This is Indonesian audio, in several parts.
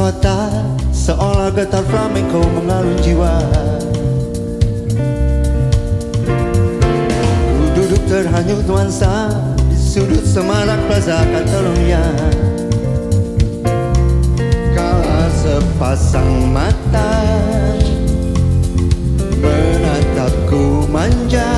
kota Seolah getar flamenco mengalun jiwa. Ku duduk terhanyut nuansa Di sudut semarak plaza Catalonia. Kala sepasang mata Menatapku manja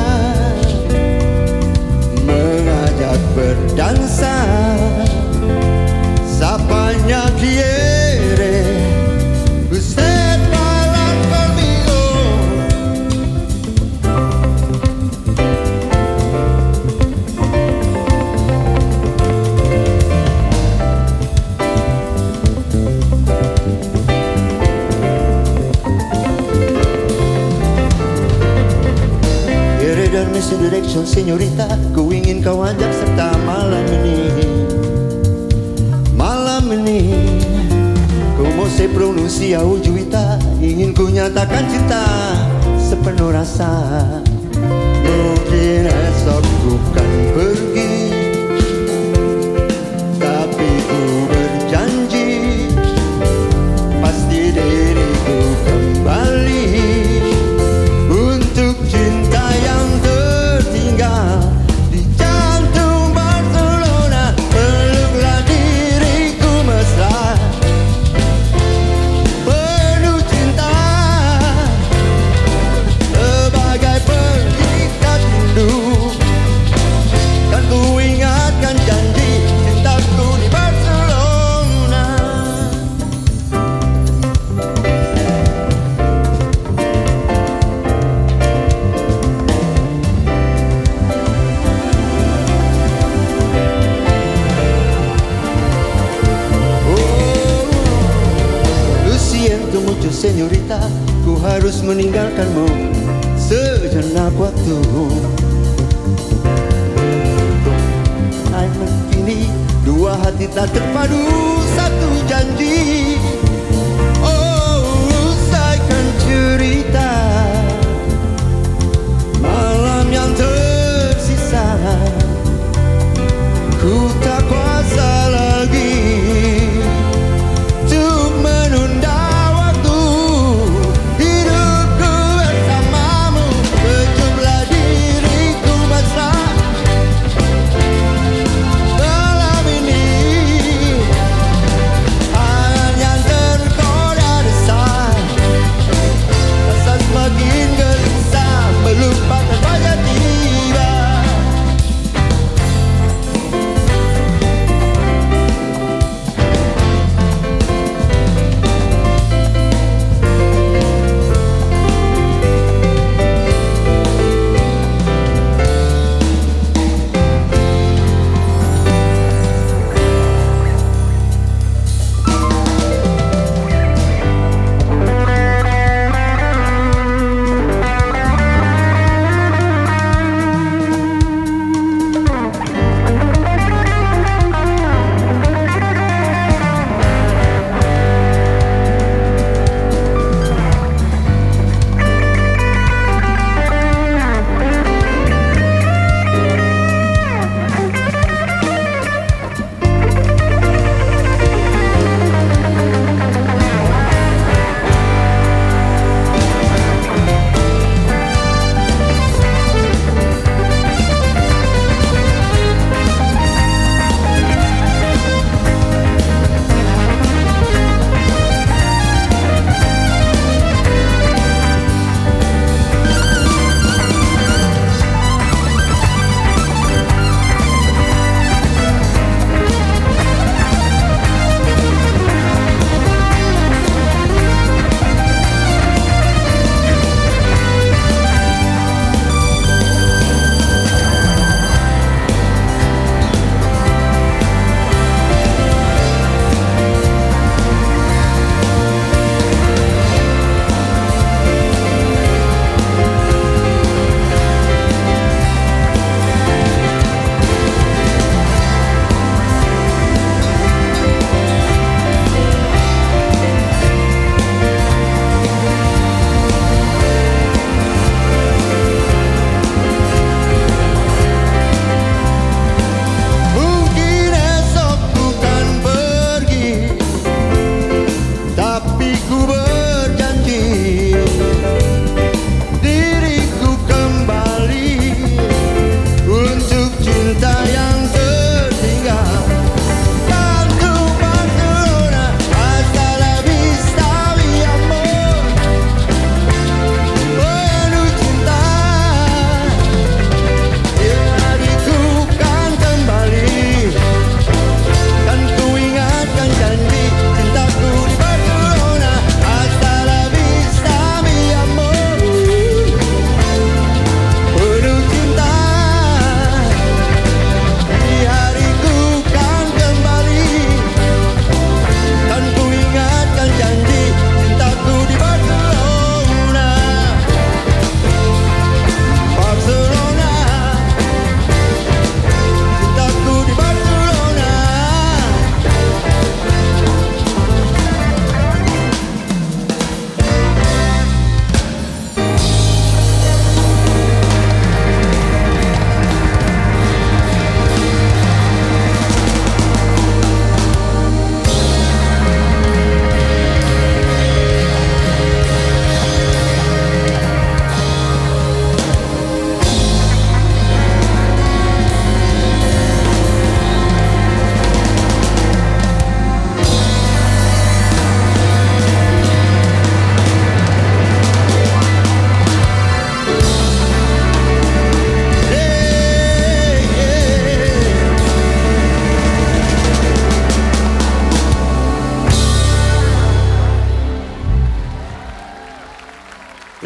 Su direction señorita Ku ingin kau ajak serta malam ini. Malam ini Como se pronuncia ujuita Ingin ku nyatakan cinta Sepenuh rasa. Mungkin esok ku kan pergi. Tapi ku señorita Ku harus meninggalkanmu Sejenak waktu. I'm ini Dua hati tak terpadu Satu janji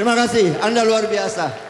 Terima kasih, Anda luar biasa.